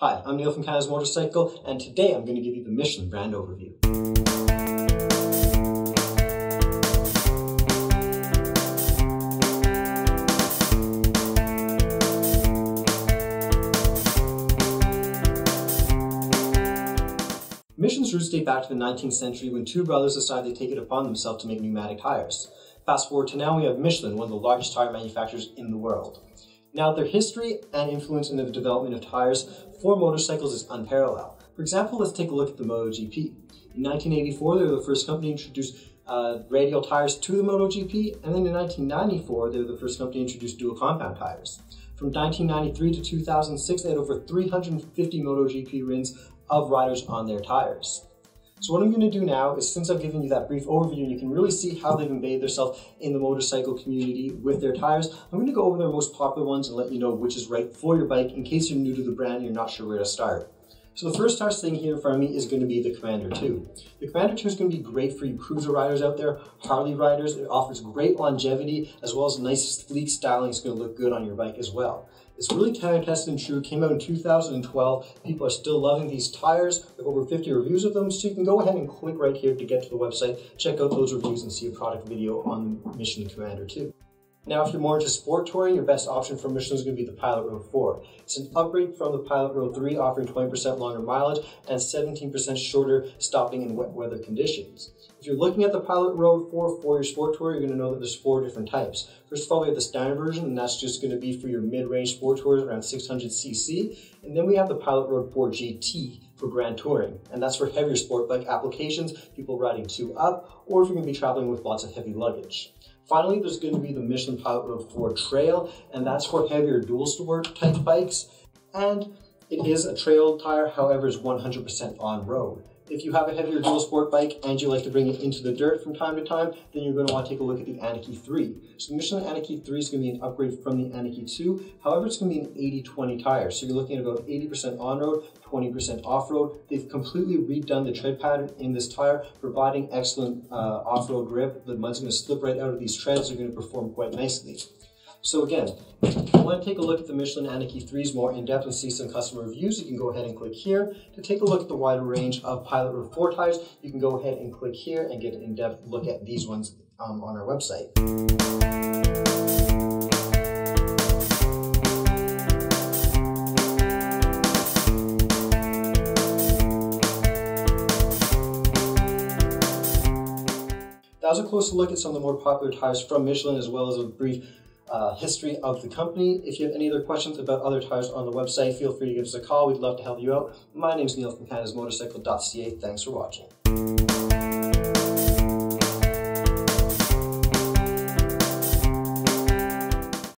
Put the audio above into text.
Hi, I'm Neil from Canada's Motorcycle, and today I'm going to give you the Michelin brand overview. Michelin's roots date back to the 19th century when two brothers decided to take it upon themselves to make pneumatic tires. Fast forward to now, we have Michelin, one of the largest tire manufacturers in the world. Now, their history and influence in the development of tires for motorcycles is unparalleled. For example, let's take a look at the MotoGP. In 1984, they were the first company to introduce uh, radial tires to the MotoGP, and then in 1994, they were the first company to introduce dual compound tires. From 1993 to 2006, they had over 350 MotoGP wins of riders on their tires. So what I'm going to do now is since I've given you that brief overview and you can really see how they've embedded themselves in the motorcycle community with their tires, I'm going to go over their most popular ones and let you know which is right for your bike in case you're new to the brand and you're not sure where to start. So the first tire thing here in front of me is going to be the Commander 2. The Commander 2 is going to be great for you cruiser riders out there, Harley riders. It offers great longevity as well as nice sleek styling. It's going to look good on your bike as well. It's really time tested and true. Came out in 2012. People are still loving these tires. We have over 50 reviews of them, so you can go ahead and click right here to get to the website, check out those reviews and see a product video on Michelin Commander 2. Now, if you're more into sport touring, your best option for Michelin is going to be the Pilot Road 4. It's an upgrade from the Pilot Road 3, offering 20% longer mileage and 17% shorter stopping in wet weather conditions. If you're looking at the Pilot Road 4 for your sport tour, you're going to know that there's four different types. First of all, we have the standard version, and that's just going to be for your mid-range sport tours around 600cc. And then we have the Pilot Road 4 GT for grand touring, and that's for heavier sport bike applications, people riding two up, or if you're going to be traveling with lots of heavy luggage. Finally, there's going to be the Michelin Pilot Road 4 Trail, and that's for heavier dual sport type bikes. And it is a trail tire, however, is 100% on road. If you have a heavier dual sport bike and you like to bring it into the dirt from time to time, then you're going to want to take a look at the Anakee 3. So the Michelin Anakee 3 is going to be an upgrade from the Anakee 2. However, it's going to be an 80-20 tire. So you're looking at about 80% on-road, 20% off-road. They've completely redone the tread pattern in this tire, providing excellent uh, off-road grip. The mud's going to slip right out of these treads. They're going to perform quite nicely. So again, if you want to take a look at the Michelin Anakee 3s more in depth and see some customer reviews, you can go ahead and click here. To take a look at the wider range of Pilot Road 4 tires, you can go ahead and click here and get an in-depth look at these ones um, on our website. That was a closer look at some of the more popular tires from Michelin as well as a brief uh, history of the company. If you have any other questions about other tires on the website, feel free to give us a call. We'd love to help you out. My name is Neil from Canada'sMotorcycle.ca. Thanks for watching.